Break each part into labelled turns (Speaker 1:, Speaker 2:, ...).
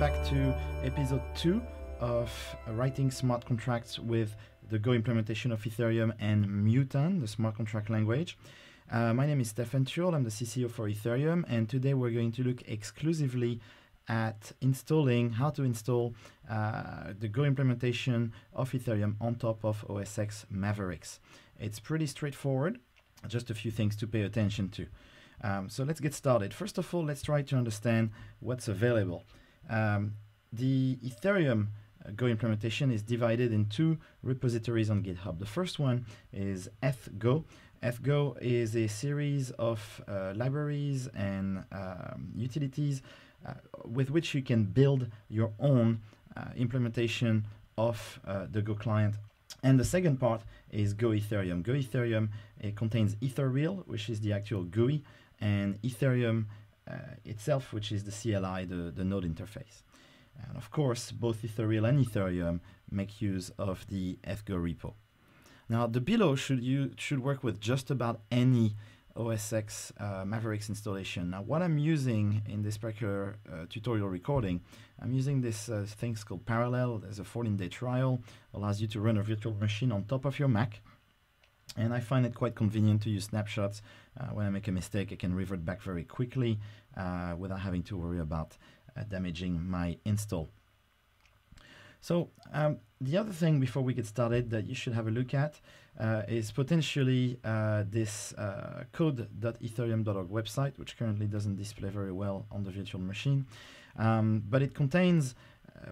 Speaker 1: to episode 2 of writing smart contracts with the Go implementation of Ethereum and Mutan, the smart contract language. Uh, my name is Stephan Tual, I'm the CCO for Ethereum, and today we're going to look exclusively at installing, how to install uh, the Go implementation of Ethereum on top of OS X Mavericks. It's pretty straightforward, just a few things to pay attention to. Um, so let's get started. First of all, let's try to understand what's available. Um, the Ethereum uh, Go implementation is divided in two repositories on GitHub. The first one is ethgo. ethgo is a series of uh, libraries and um, utilities uh, with which you can build your own uh, implementation of uh, the Go client and the second part is Go Ethereum. Go Ethereum it contains Ethereal, which is the actual GUI, and Ethereum itself, which is the CLI, the, the node interface. And of course, both Ethereal and Ethereum make use of the ethgo repo. Now, the below should you should work with just about any OS X uh, Mavericks installation. Now, what I'm using in this particular uh, tutorial recording, I'm using this uh, thing called Parallel. There's a 14-day trial, allows you to run a virtual machine on top of your Mac. And I find it quite convenient to use snapshots. Uh, when I make a mistake, I can revert back very quickly uh, without having to worry about uh, damaging my install. So um, the other thing before we get started that you should have a look at uh, is potentially uh, this uh, code.ethereum.org website, which currently doesn't display very well on the virtual machine, um, but it contains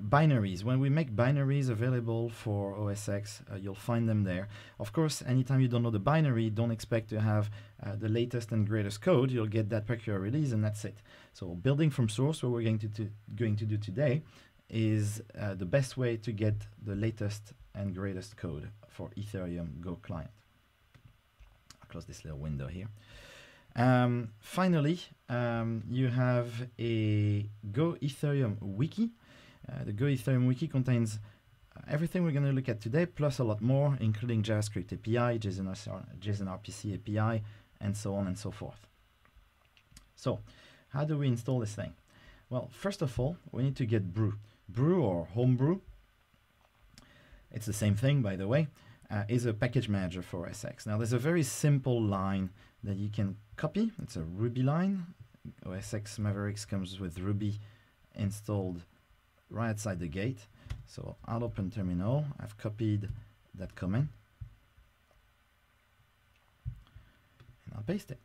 Speaker 1: binaries. When we make binaries available for OS X, uh, you'll find them there. Of course, anytime you download a binary, don't expect to have uh, the latest and greatest code. You'll get that particular release, and that's it. So building from source, what we're going to, to going to do today, is uh, the best way to get the latest and greatest code for Ethereum Go client. I'll close this little window here. Um, finally, um, you have a Go Ethereum wiki. Uh, the Go Ethereum wiki contains uh, everything we're going to look at today, plus a lot more, including JavaScript API, JSON, RPC API, and so on and so forth. So, how do we install this thing? Well, first of all, we need to get Brew. Brew or Homebrew, it's the same thing by the way, uh, is a package manager for OS X. Now there's a very simple line that you can copy. It's a Ruby line. OS X Mavericks comes with Ruby installed right outside the gate. So I'll open terminal. I've copied that command. And I'll paste it.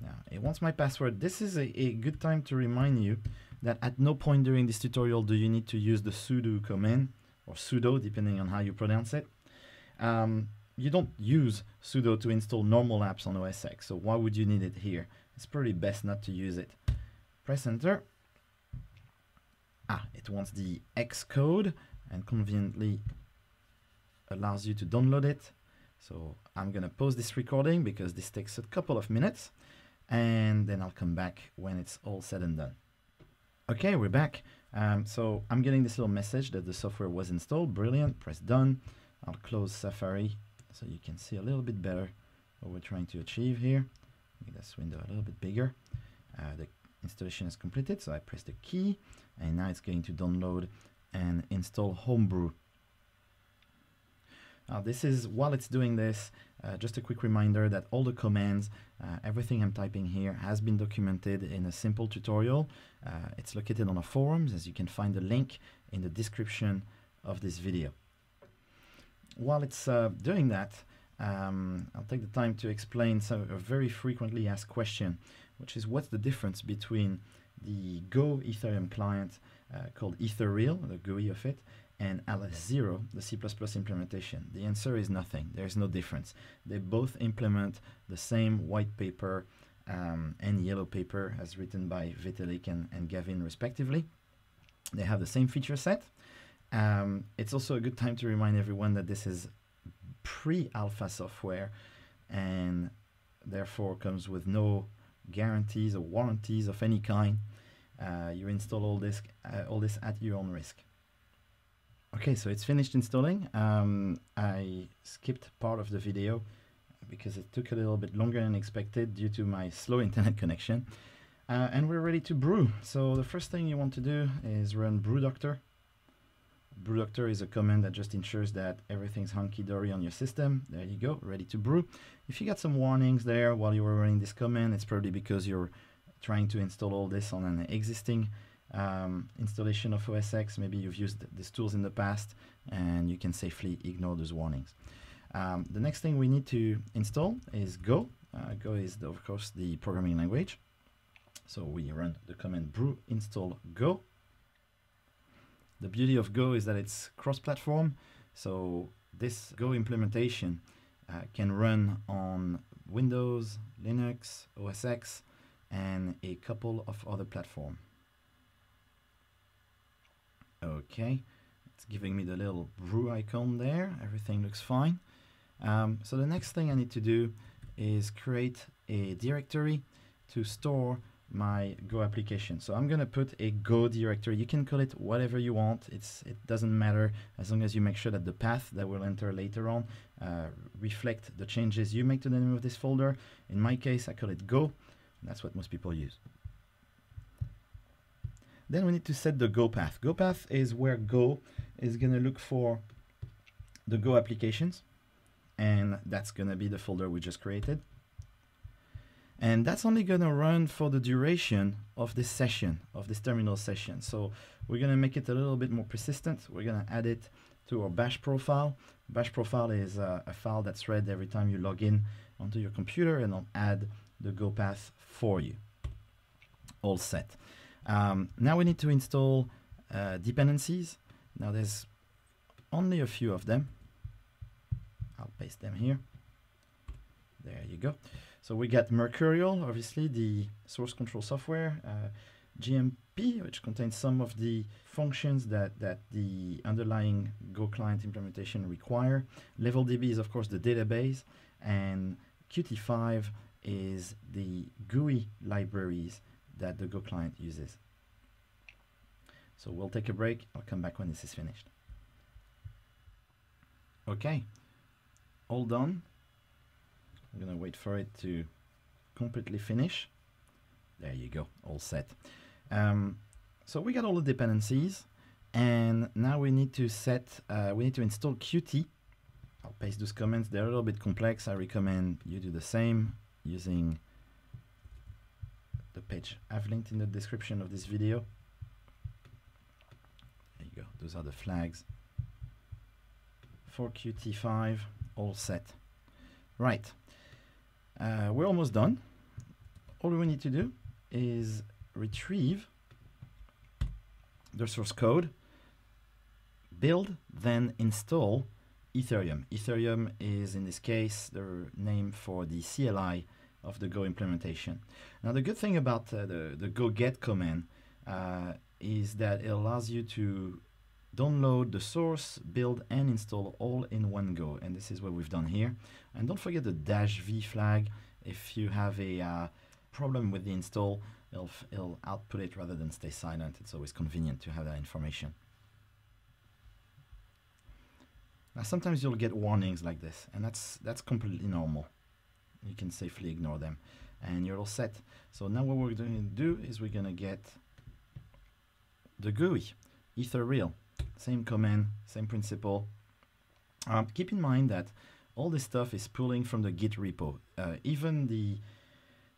Speaker 1: Now, it wants my password. This is a, a, good time to remind you that at no point during this tutorial do you need to use the sudo command, or sudo, depending on how you pronounce it. Um, you don't use sudo to install normal apps on OS X, so why would you need it here? It's probably best not to use it. Press enter. Ah, it wants the Xcode and conveniently allows you to download it. So I'm gonna pause this recording because this takes a couple of minutes and then I'll come back when it's all said and done. Okay, we're back. Um, so I'm getting this little message that the software was installed. Brilliant. Press done. I'll close Safari so you can see a little bit better what we're trying to achieve here. Make this window a little bit bigger. Uh, the installation is completed, so I press the key, and now it's going to download and install Homebrew. Now this is, while it's doing this, uh, just a quick reminder that all the commands, uh, everything I'm typing here has been documented in a simple tutorial. Uh, it's located on our forums, as you can find the link in the description of this video. While it's uh, doing that, um, I'll take the time to explain some, a very frequently asked question, which is what's the difference between the Go Ethereum client uh, called Ethereal, the GUI of it, and AlethZero, the C++ implementation? The answer is nothing. There is no difference. They both implement the same white paper um, and yellow paper as written by Vitalik and, and Gavin respectively. They have the same feature set. Um, it's also a good time to remind everyone that this is pre-alpha software and therefore comes with no guarantees or warranties of any kind. Uh, you install all this, uh, all this at your own risk. Okay, so it's finished installing. Um, I skipped part of the video because it took a little bit longer than expected due to my slow internet connection. Uh, and we're ready to brew. So the first thing you want to do is run brew doctor. Brew doctor is a command that just ensures that everything's hunky-dory on your system. There you go, ready to brew. If you got some warnings there while you were running this command, it's probably because you're trying to install all this on an existing um, installation of OS X. Maybe you've used these tools in the past and you can safely ignore those warnings. Um, the next thing we need to install is Go. Uh, Go is, the, of course, the programming language. So we run the command brew install Go. The beauty of Go is that it's cross-platform. So this Go implementation uh, can run on Windows, Linux, OS X, and a couple of other platforms. Okay, it's giving me the little brew icon there. Everything looks fine. Um, so the next thing I need to do is create a directory to store my Go application. So I'm going to put a Go directory. You can call it whatever you want. It's It doesn't matter as long as you make sure that the path that will enter later on uh, reflect the changes you make to the name of this folder. In my case, I call it Go. That's what most people use. Then we need to set the Go path. Go path is where Go is going to look for the Go applications. And that's going to be the folder we just created. And that's only going to run for the duration of this session, of this terminal session. So we're going to make it a little bit more persistent. We're going to add it to our bash profile. Bash profile is uh, a file that's read every time you log in onto your computer and I'll add the Go path for you. All set. Um, now we need to install uh, dependencies. Now there's only a few of them. I'll paste them here. There you go. So we got Mercurial, obviously the source control software, uh, GMP, which contains some of the functions that, that the underlying Go client implementation require. LevelDB is of course the database, and Qt5 is the GUI libraries that the Go client uses. So we'll take a break. I'll come back when this is finished. Okay, all done. I'm gonna wait for it to completely finish. There you go, all set. Um, so we got all the dependencies, and now we need to set, uh, we need to install Qt. I'll paste those comments. They're a little bit complex. I recommend you do the same using the page I've linked in the description of this video. There you go. Those are the flags for Qt5 all set. Right. Uh, we're almost done. All we need to do is retrieve the source code, build, then install Ethereum. Ethereum is, in this case, the name for the CLI of the Go implementation. Now, the good thing about uh, the, the go get command uh, is that it allows you to download the source, build, and install all in one go. And this is what we've done here. And don't forget the dash V flag. If you have a uh, problem with the install, it'll, it'll output it rather than stay silent. It's always convenient to have that information. Now, sometimes you'll get warnings like this, and that's that's completely normal you can safely ignore them and you're all set so now what we're going to do is we're going to get the GUI Ethereal same command same principle. Um, keep in mind that all this stuff is pulling from the git repo. Uh, even the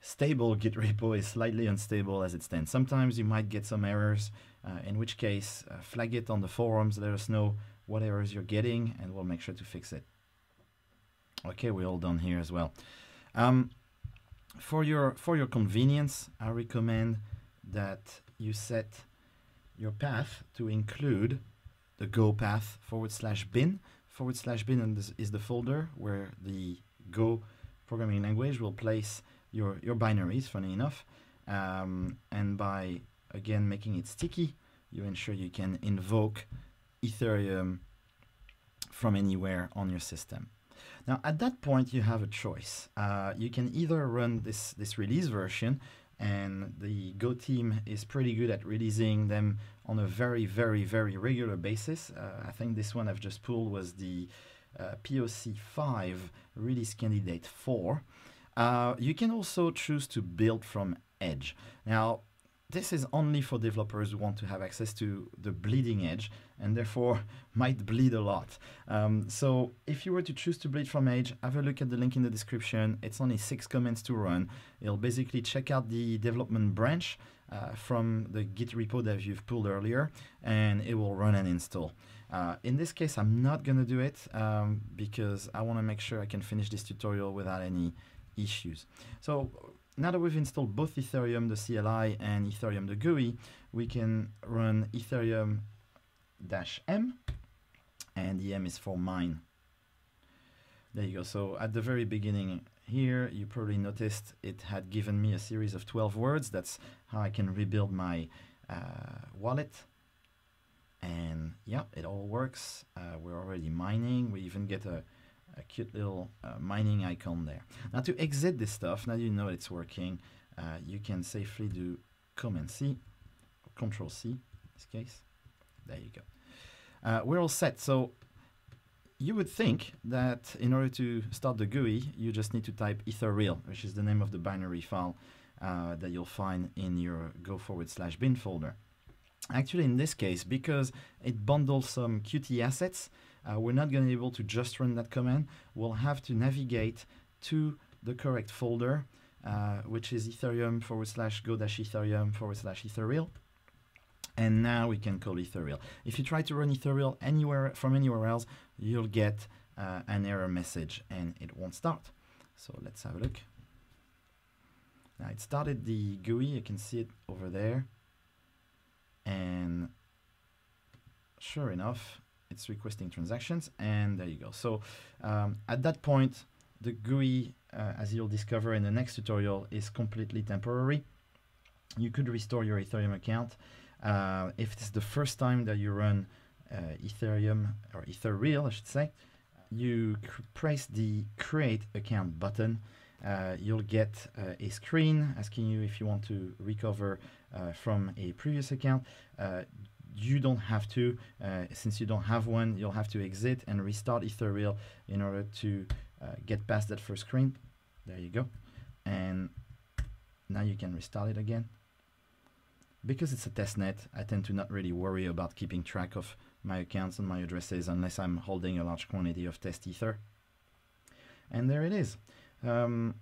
Speaker 1: stable git repo is slightly unstable as it stands. Sometimes you might get some errors uh, in which case uh, flag it on the forums let us know what errors you're getting and we'll make sure to fix it. Okay we're all done here as well. Um, for your for your convenience, I recommend that you set your path to include the Go path forward slash bin forward slash bin and this is the folder where the Go programming language will place your your binaries. Funny enough, um, and by again making it sticky, you ensure you can invoke Ethereum from anywhere on your system. Now, at that point, you have a choice. Uh, you can either run this, this release version, and the Go team is pretty good at releasing them on a very, very, very regular basis. Uh, I think this one I've just pulled was the uh, POC 5 release candidate 4. Uh, you can also choose to build from edge. Now, this is only for developers who want to have access to the bleeding edge and therefore might bleed a lot. Um, so if you were to choose to bleed from edge, have a look at the link in the description. It's only six commands to run. It'll basically check out the development branch uh, from the Git repo that you've pulled earlier, and it will run and install. Uh, in this case, I'm not going to do it um, because I want to make sure I can finish this tutorial without any issues. So now that we've installed both Ethereum, the CLI, and Ethereum, the GUI, we can run Ethereum M, and the M is for mine. There you go. So at the very beginning here, you probably noticed it had given me a series of 12 words. That's how I can rebuild my uh, wallet. And yeah, it all works. Uh, we're already mining. We even get a, a cute little uh, mining icon there. Now to exit this stuff, now you know it's working, uh, you can safely do Command C, Control C in this case. There you go. Uh, we're all set. So you would think that in order to start the GUI, you just need to type ethereal, which is the name of the binary file uh, that you'll find in your go forward slash bin folder. Actually, in this case, because it bundles some Qt assets, uh, we're not going to be able to just run that command. We'll have to navigate to the correct folder, uh, which is ethereum forward slash go dash ethereum forward slash ethereal. And now we can call ethereal. If you try to run ethereal anywhere from anywhere else, you'll get uh, an error message and it won't start. So let's have a look. Now it started the GUI, you can see it over there. And sure enough, it's requesting transactions and there you go. So um, at that point, the GUI, uh, as you'll discover in the next tutorial, is completely temporary. You could restore your Ethereum account. Uh, if it's the first time that you run uh, Ethereum or Ethereal, I should say, you press the create account button. Uh, you'll get uh, a screen asking you if you want to recover uh, from a previous account you don't have to, since you don't have one, you'll have to exit and restart Ethereal in order to get past that first screen. There you go. And now you can restart it again. Because it's a testnet, I tend to not really worry about keeping track of my accounts and my addresses unless I'm holding a large quantity of test ether. And there it is. Um,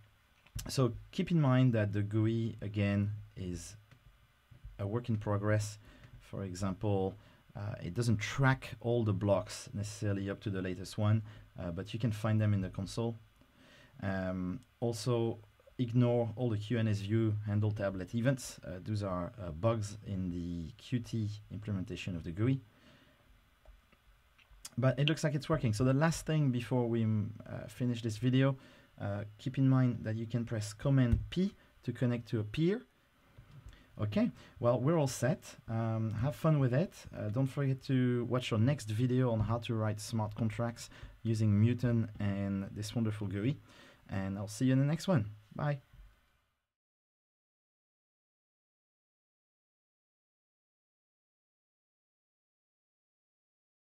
Speaker 1: so keep in mind that the GUI, again, is a work in progress. For example, uh, it doesn't track all the blocks necessarily up to the latest one, uh, but you can find them in the console. Um, also, ignore all the QNSView handle tablet events. Uh, those are uh, bugs in the Qt implementation of the GUI. But it looks like it's working. So the last thing before we uh, finish this video, uh, keep in mind that you can press Command P to connect to a peer. Okay, well, we're all set. Um, have fun with it. Uh, don't forget to watch our next video on how to write smart contracts using Mutan and this wonderful GUI. And I'll see you in the next one. Bye.